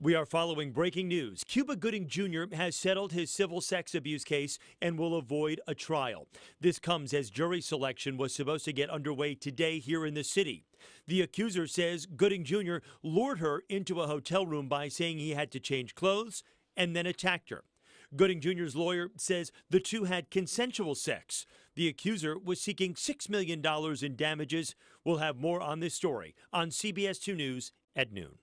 We are following breaking news. Cuba Gooding Jr. has settled his civil sex abuse case and will avoid a trial. This comes as jury selection was supposed to get underway today here in the city. The accuser says Gooding Jr. lured her into a hotel room by saying he had to change clothes and then attacked her. Gooding Jr.'s lawyer says the two had consensual sex. The accuser was seeking $6 million in damages. We'll have more on this story on CBS 2 News at noon.